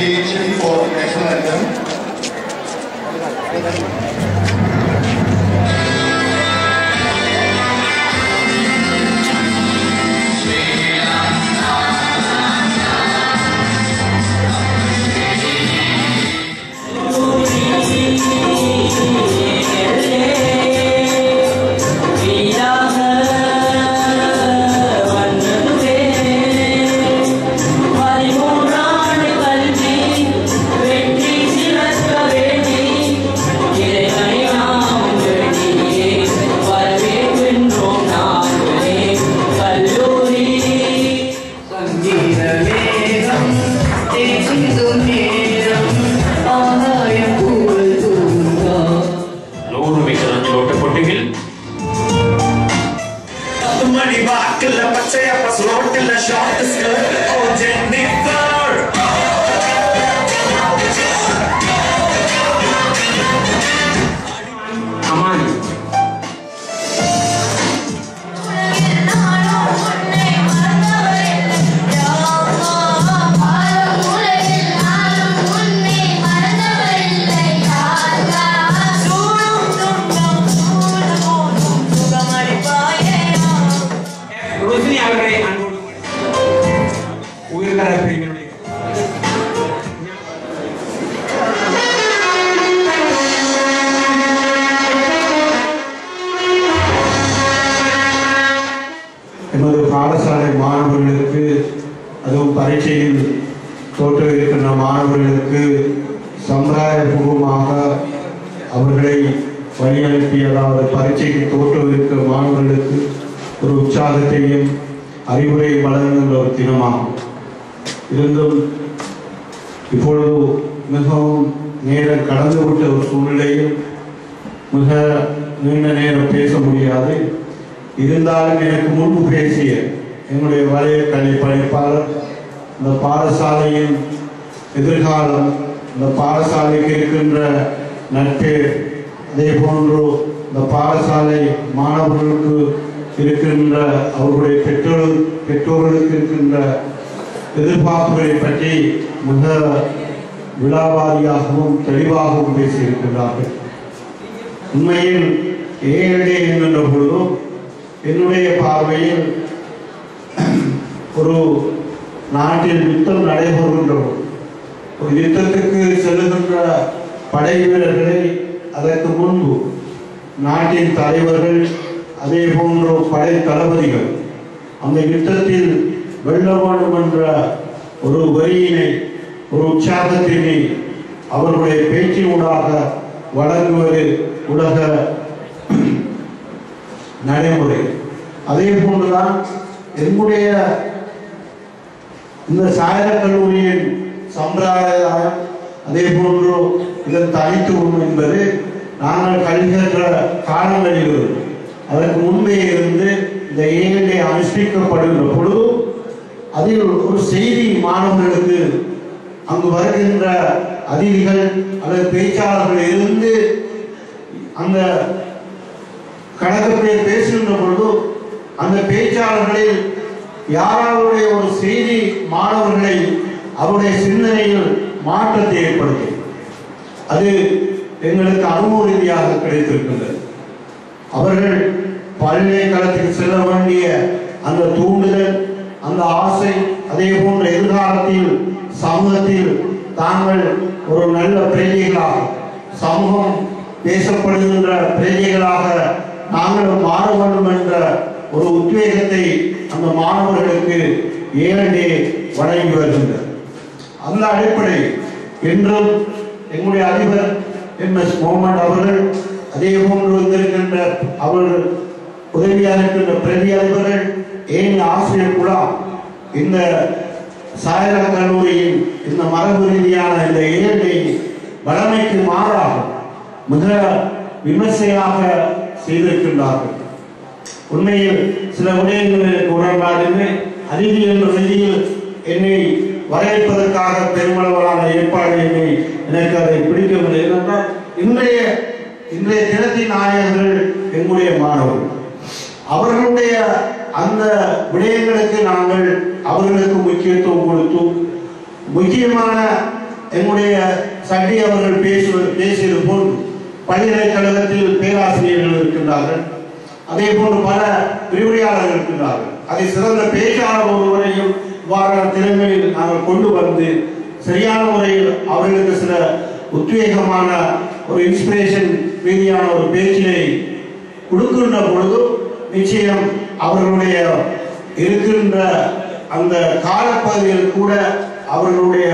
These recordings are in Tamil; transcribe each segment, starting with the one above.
stage for national anthem. كلها بتشيع بس روح كل شهر تسكر أو جنك எழுப்பி அதாவது பரீட்சைக்கு தோற்றுவதற்கு மாணவர்களுக்கு ஒரு உற்சாகத்தையும் அறிவுரை வழங்குகின்ற ஒரு தினமாகும். இருந்தும் இப்பொழுது மிகவும் நேரம் கடந்துவிட்ட ஒரு சூழ்நிலையில் மிக நீண்ட நேரம் பேச முடியாது. இருந்தாலும் எனக்கு முன்பு பேசிய என்னுடைய வலய கலை படைப்பாளர் இந்த பாடசாலையின் எதிர்காலம் இந்த பாடசாலைக்கு இருக்கின்ற நட்பேர் அதே போன்று இந்த பாடசாலை மாணவர்களுக்கு இருக்கின்ற அவர்களுடைய பெற்றோர் பெற்றோர்களுக்கு இருக்கின்ற எதிர்பார்ப்புகளை பற்றி மிக விழாவாரியாகவும் தெளிவாகவும் பேசியிருக்கிறார்கள் உண்மையில் ஏழே என்கின்ற பொழுதும் என்னுடைய பார்வையில் ஒரு நாட்டில் யுத்தம் நடைபெறுகின்ற ஒரு யுத்தத்துக்கு செல்லுகின்ற படை வீரர்களை அதற்கு முன்பு நாட்டின் தலைவர்கள் அதே போன்ற படை தளபதிகள் அந்த யுத்தத்தில் வெல்ல வேண்டும் என்ற ஒரு வரியினை ஒரு உற்சாகத்தினை அவர்களுடைய பேச்சினூடாக வழங்குவது உலக நடைமுறை. அதே போன்றுதான் என்னுடைய இந்த சாயர கல்லூரியின் சம்பிரதாயம் அதே போன்று இதன் தனித்துவம் என்பது நாங்கள் கல்வி காலங்களில் அதற்கு முன்பே இருந்து இந்த ஏழை அனுஷ்டிக்கப்படுகின்ற பொழுது அதில் ஒரு செய்தி மாணவர்களுக்கு அங்கு வருகின்ற அதிதிகள் அல்லது பேச்சாளர்கள் இருந்து அந்த கணக்கு பேசுகின்ற பொழுது அந்த பேச்சாளர்களில் யாராவுடைய ஒரு செய்தி மாணவர்களை அவருடைய சிந்தனையில் மாற்றத்தை ஏற்படுத்தும். அது எங்களுக்கு அனுபவ ரீதியாக கிடைத்திருக்கின்றது. அவர்கள் பல்கலைக்கழகத்துக்கு செல்ல வேண்டிய அந்த தூண்டுதல் அந்த ஆசை அதே போன்ற எதிர்காலத்தில் சமூகத்தில் தாங்கள் ஒரு நல்ல பிரஜைகளாக சமூகம் பேசப்படுகின்ற பிரஜைகளாக நாங்களும் மாற வேண்டும் என்ற ஒரு உத்வேகத்தை அந்த மாணவர்களுக்கு ஏழே வழங்கி வருகின்றது. அந்த அடிப்படை என்றும் எங்களுடைய அதிபர் எம் எஸ் முகமது அவர்கள் அதே போன்று வந்திருக்கின்ற அவர்கள் உதவியாக இருக்கின்ற பிரதி அதிபர்கள் ஏன் ஆசிரியர் கூட இந்த சாயரா கல்லூரியின் இந்த மரபு ரீதியான இந்த ஏழை வளமைக்கு மாறாக மிக விமர்சையாக செய்திருக்கின்றார்கள். உண்மையில் சில விடயங்களுக்கு உடன்பாடு அறிவியல் ரீதியில் என்னை வரவேற்பதற்காக பெருமளவிலான ஏற்பாடு எனக்கு அதை பிடிக்கவில்லை. ஏனென்றால் இன்றைய இன்றைய தினத்தின் நாயகர்கள் எங்களுடைய மாணவர்கள். அவர்களுடைய அந்த விடயங்களுக்கு நாங்கள் அவர்களுக்கு முக்கியத்துவம் கொடுத்தும் முக்கியமான எங்களுடைய சட்டி அவர்கள் பேசுவது பேசியது போல் பல்கலைக்கழகத்தில் பேராசிரியர்கள் இருக்கின்றார்கள். அதே போன்று பல விரிவுரையாளர்கள் இருக்கின்றார்கள். அதை சிறந்த பேச்சாளர் ஒருவரையும் இவ்வாறான திறமையில் நாங்கள் கொண்டு வந்து சரியான முறையில் அவர்களுக்கு சில உத்வேகமான ஒரு இன்ஸ்பிரேஷன் ரீதியான ஒரு பேச்சினை கொடுக்கின்ற பொழுது நிச்சயம் அவர்களுடைய இருக்கின்ற அந்த காலப்பகுதியில் கூட அவர்களுடைய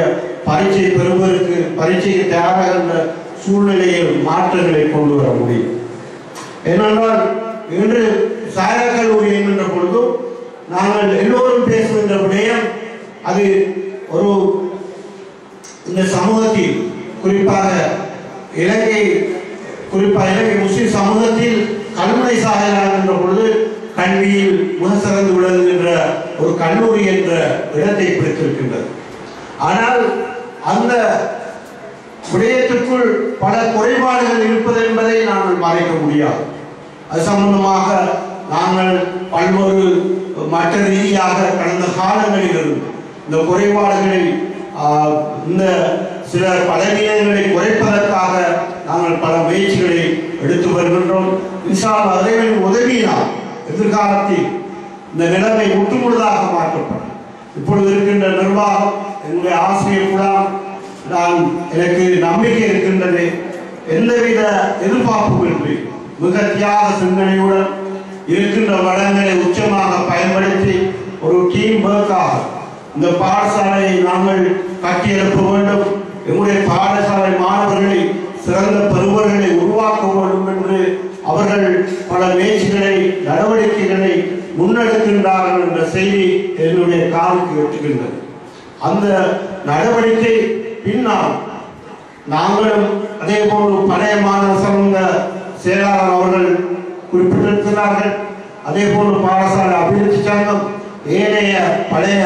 பரீட்சை பெறுவதற்கு பரீட்சைக்கு தயாராகின்ற சூழ்நிலையில் மாற்றங்களை கொண்டு வர முடியும். ஏனென்றால் இன்று சாயா கல்லூரி என்கின்ற பொழுதும் நாங்கள் எல்லோரும் பேசுகின்ற விடயம் அது ஒரு இந்த சமூகத்தில் குறிப்பாக இலங்கை குறிப்பாக இலங்கை முஸ்லிம் சமூகத்தில் கல்முனை சாகலாம் என்ற பொழுது கல்வியில் மிக சிறந்து விளங்குகின்ற ஒரு கல்லூரி என்ற இடத்தை பிடித்திருக்கின்றது. ஆனால் அந்த விடயத்திற்குள் பல குறைபாடுகள் இருப்பது என்பதை நாங்கள் மறைக்க முடியாது. அது சம்பந்தமாக நாங்கள் பல்வேறு மற்ற ரீதியாக கடந்த காலங்களில் இந்த குறைபாடுகளை இந்த சில பலவீனங்களை குறைப்பதற்காக நாங்கள் பல முயற்சிகளை எடுத்து வருகின்றோம். இன்ஷா அல்லாஹ் உதவியினால் எதிர்காலத்தில் இந்த நிலைமை முற்றுமுழுதாக மாற்றப்படும். இப்பொழுது இருக்கின்ற நிர்வாகம் எங்களுடைய ஆசிரியர் கூட நான் எனக்கு நம்பிக்கை இருக்கின்றது எந்தவித எதிர்பார்ப்பும் இன்றி மிக தியாக சிந்தனையுடன் இருக்கின்ற வளங்களை உச்சமாக பயன்படுத்தி ஒரு டீம் ஒர்க்காக இந்த பாடசாலையை நாங்கள் கட்டியெழுப்ப வேண்டும். எங்களுடைய பாடசாலை மாணவர்களை சிறந்த பெறுவர்களை உருவாக்க வேண்டும் என்று அவர்கள் பல முயற்சிகளை நடவடிக்கைகளை முன்னெடுக்கின்றார்கள் என்ற செய்தி என்னுடைய காலுக்கு எட்டுகின்றது அந்த நடவடிக்கை பின்னால் நாங்களும் அதே போன்று பழைய மாணவர் சங்க செயலாளர் அவர்கள் குறிப்பிட்டிருக்கிறார்கள் அதே போல பாடசாலை அபிவிருத்தி சங்கம் ஏனைய பழைய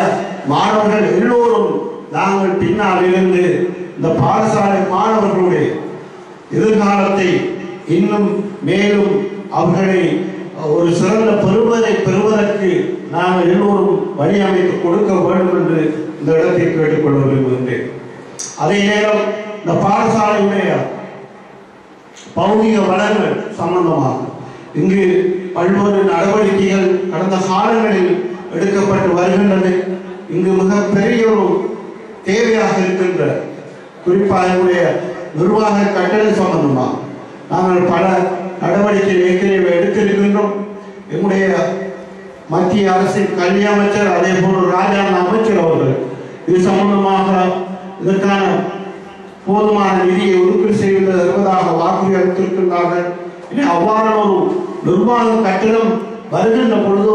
மாணவர்கள் எல்லோரும் நாங்கள் பின்னால் இருந்து இந்த பாடசாலை மாணவர்களுடைய எதிர்காலத்தை இன்னும் மேலும் அவர்களை ஒரு சிறந்த பெறுவதை பெறுவதற்கு நாங்கள் எல்லோரும் வழியமைத்து கொடுக்க வேண்டும் என்று இந்த இடத்தை கேட்டுக்கொள்ள விரும்புகின்றேன். அதே நேரம் இந்த பாடசாலையுடைய பௌதிக வளங்கள் சம்பந்தமாகும் இங்கு பல்வேறு நடவடிக்கைகள் கடந்த காலங்களில் எடுக்கப்பட்டு வருகின்றது இங்கு மிக பெரிய ஒரு தேவையாக இருக்கின்ற குறிப்பாக என்னுடைய நிர்வாக கட்டளை சம்பந்தமாக நாங்கள் பல நடவடிக்கை ஏற்கனவே எடுத்திருக்கின்றோம். எங்களுடைய மத்திய அரசின் கல்வி அமைச்சர் அதே போன்று ராஜாங்க அமைச்சர் அவர்கள் இது சம்பந்தமாக இதற்கான போதுமான நிதியை ஒதுக்கீடு செய்து தருவதாக வாக்குறுதி அளித்திருக்கின்றார்கள். அவ்வாறான ஒரு நிர்வாக கட்டிடம் வருகின்ற பொழுது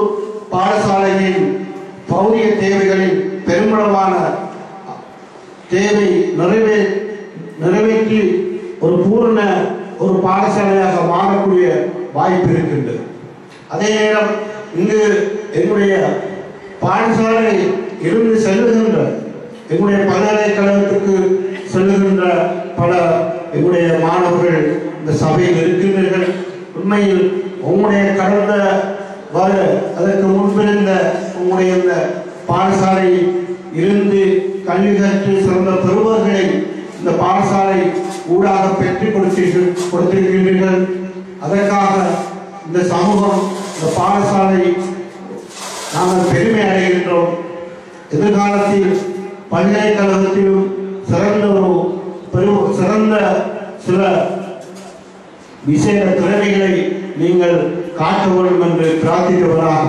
பாடசாலையின் பௌதிக தேவைகளில் பெருமளவான தேவை நிறைவே நிறைவேற்றி ஒரு பூரண ஒரு பாடசாலையாக மாறக்கூடிய வாய்ப்பு இருக்கின்றது. அதே நேரம் இங்கு எங்களுடைய பாடசாலை இருந்து செல்லுகின்ற எங்களுடைய பல்கலைக்கழகத்துக்கு செல்லுகின்ற பல எங்களுடைய மாணவர்கள் இந்த சபையில் இருக்கின்றீர்கள். உண்மையில் உங்களுடைய கடந்த வர அதற்கு முன்பிருந்த உங்களுடைய இந்த பாடசாலையில் இருந்து கல்வி கற்று சிறந்த பெறுவர்களை இந்த பாடசாலை ஊடாக பெற்றுக் கொடுத்தீர்கள் கொடுத்திருக்கின்றீர்கள். அதற்காக இந்த சமூகம் இந்த பாடசாலை நாங்கள் பெருமை அடைகின்றோம். எதிர்காலத்தில் பல்கலைக்கழகத்திலும் சிறந்த ஒரு சிறந்த சில விசேட திறமைகளை நீங்கள் காட்ட வேண்டும் என்று பிரார்த்தித்தவராக